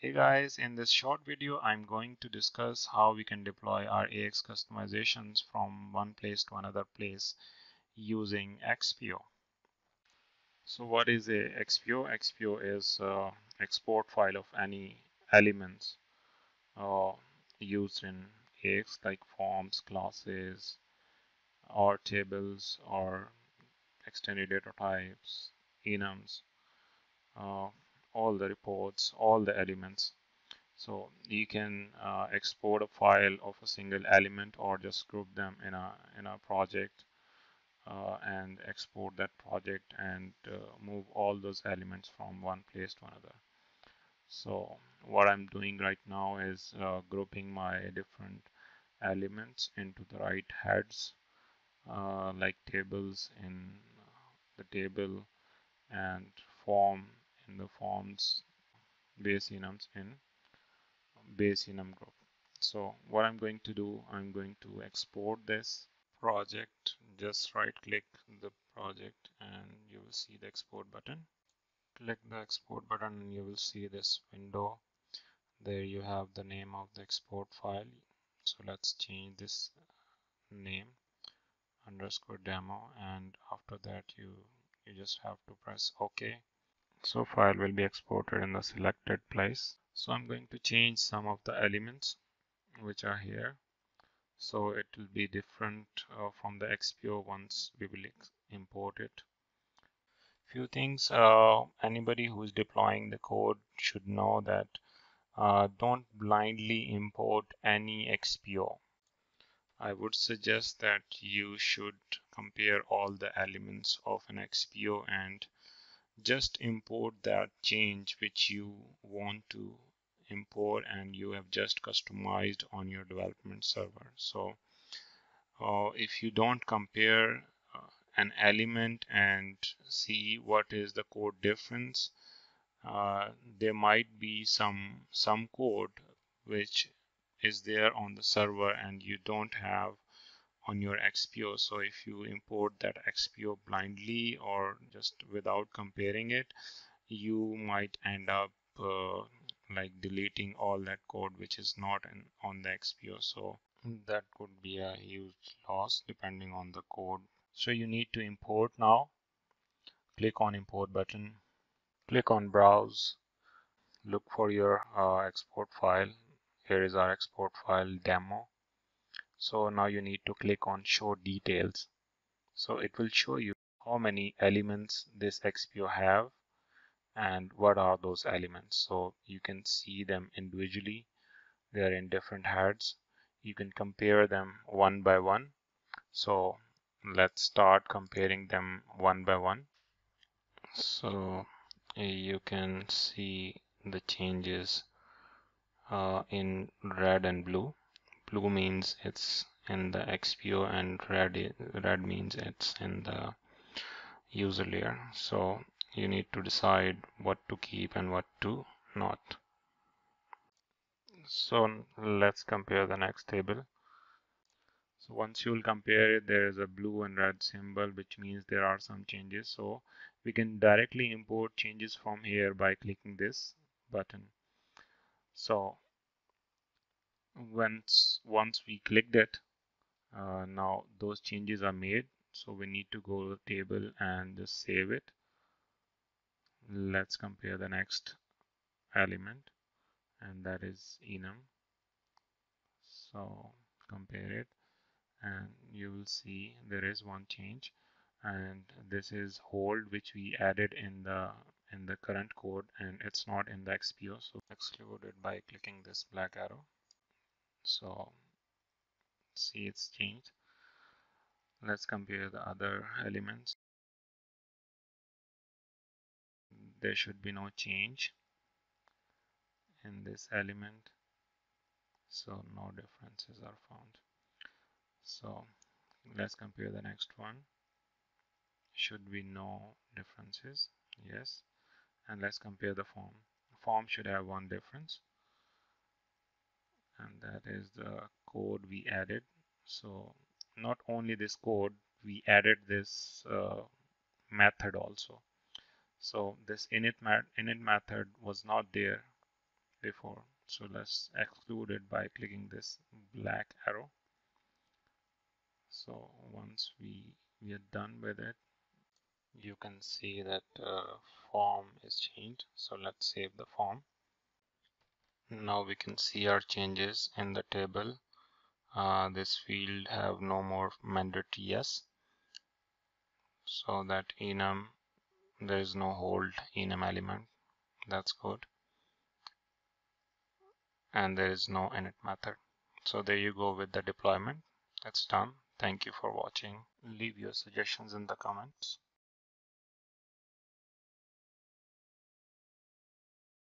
Hey guys, in this short video, I'm going to discuss how we can deploy our AX customizations from one place to another place using XPO. So what is a XPO? XPO is uh, export file of any elements uh, used in AX like forms, classes, or tables, or extended data types, enums, uh, all the reports, all the elements. So you can uh, export a file of a single element or just group them in a in a project uh, and export that project and uh, move all those elements from one place to another. So what I'm doing right now is uh, grouping my different elements into the right heads uh, like tables in the table and form the forms base enums in base enum group. So what I'm going to do, I'm going to export this project. Just right click the project and you will see the export button. Click the export button and you will see this window. There you have the name of the export file. So let's change this name underscore demo and after that you you just have to press OK so file will be exported in the selected place. So I'm going to change some of the elements which are here. So it will be different uh, from the XPO once we will import it. Few things uh, anybody who's deploying the code should know that uh, don't blindly import any XPO. I would suggest that you should compare all the elements of an XPO and just import that change which you want to import and you have just customized on your development server. So uh, if you don't compare uh, an element and see what is the code difference uh, there might be some some code which is there on the server and you don't have on your XPO. So if you import that XPO blindly or just without comparing it, you might end up uh, like deleting all that code which is not in, on the XPO. So that could be a huge loss depending on the code. So you need to import now. Click on import button. Click on browse. Look for your uh, export file. Here is our export file demo so now you need to click on show details. So it will show you how many elements this XPO have and what are those elements. So you can see them individually. They're in different heads. You can compare them one by one. So let's start comparing them one by one. So you can see the changes uh, in red and blue blue means it's in the XPO and red red means it's in the user layer. So you need to decide what to keep and what to not. So let's compare the next table. So once you will compare it there is a blue and red symbol which means there are some changes. So we can directly import changes from here by clicking this button. So once once we clicked it uh, now those changes are made. So we need to go to the table and just save it. Let's compare the next element and that is enum. So compare it and you will see there is one change. And this is hold which we added in the in the current code and it's not in the XPO so exclude it by clicking this black arrow so see it's changed. Let's compare the other elements. There should be no change in this element. So no differences are found. So let's compare the next one. Should be no differences yes. And let's compare the form. Form should have one difference and that is the code we added. So not only this code we added this uh, method also. So this init, init method was not there before. So let's exclude it by clicking this black arrow. So once we we are done with it you can see that uh, form is changed. So let's save the form now we can see our changes in the table. Uh, this field have no more mandatory yes. So that enum there is no hold enum element. That's good. And there is no init method. So there you go with the deployment. That's done. Thank you for watching. Leave your suggestions in the comments